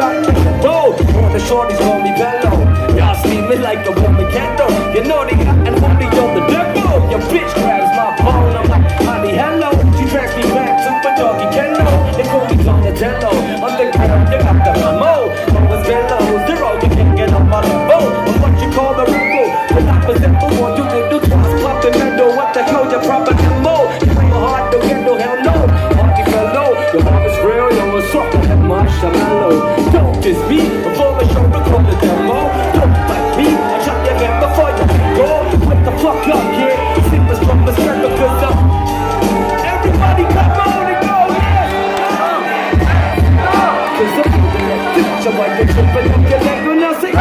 squad's the. All the shorties call me bellow. Y'all see me like a woman candle. You know they got and only on the devil. Your bitch grabs my phone. I'm like, honey, hello. She tracks me back to my doggy Kendo. They call me Donatello. On the ground, you got the memo. Always bellow. Zero, you can't get on my level. I'm what you call the rebel. The opposite for one, you little twice. Pop the metal. What the hell, you proper demo. You ain't hard to no hell no. Funky fellow. Your mom is real, you're a sucker. Marshmallow. Don't diss me before the show, record the demo. Don't fight me. I chop your head before you go. Wake the fuck up. Sleep as from the circle, cause I'm Everybody come on and go, yeah! Cause I'm moving that future while you're tripping up your leg when I say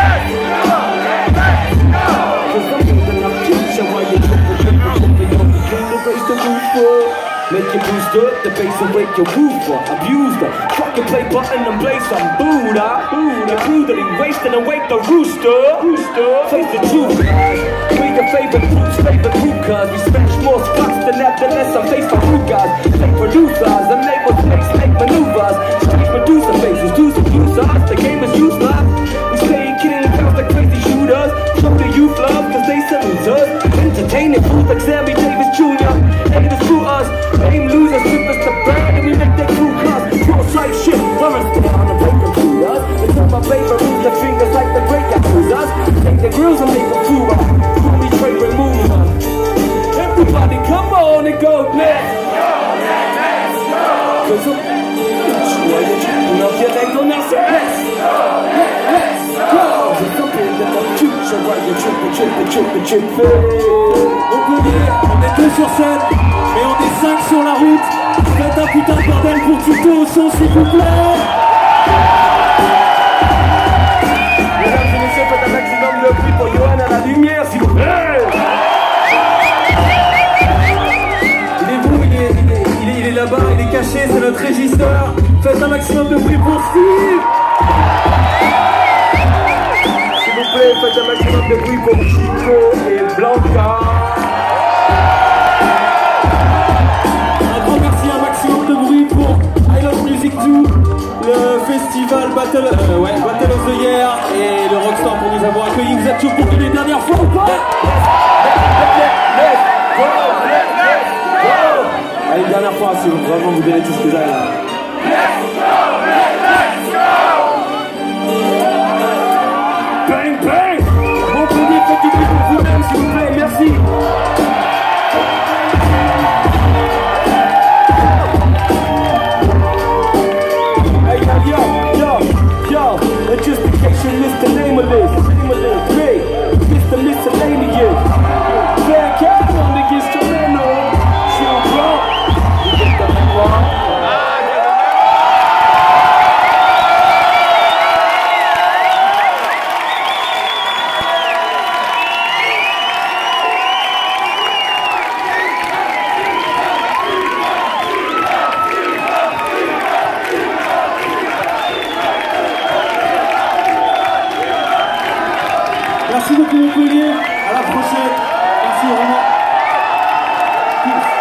Cause I'm moving that future while you're tripping, tripping, tripping to raise the roof up Make you boost up the bass and wake your woofer Abuse the fucking play button and play some Buddha. Buddha. Brutally wasting and wake the rooster. Rooster. Face the truth. We your favorite group's favorite group cause We smash more spots than evidence on face for root guys Fake producers and labels face make maneuvers. Strange producer faces do some users. The game is useless. We stay kidding counts like crazy shooters. Show the youth love cause they salute us Entertaining fools like let's go, let's go Let's go, let's tripping On peut dire, on est deux sur scène, mais on est cinq sur la route. Faites un putain de bordel pour Tuto au son, s'il vous plaît. Mesdames et messieurs, faites un maximum de bruit pour Johan à la lumière, s'il vous plaît Faites un maximum de bruit pour Steve. S'il vous plaît, faites un maximum de bruit pour Chico et Blanca. Un grand merci, un maximum de bruit pour I Love Music 2, le festival Battle, euh, ouais, Battle of the Year et le Rockstar pour nous avoir accueillis. Vous êtes toujours pour les dernières fois ou pas go. Allez, dernière fois, si vous vraiment vous donnez tout ce que vous avez là. Bang, bang Bon public, faites du bruit pour vous-même, s'il vous plaît, merci Hey, yo, yo, yo, yo, and just in case you missed the name of this, name of this, Merci beaucoup Montpellier, à la prochaine. Merci vraiment. Peace.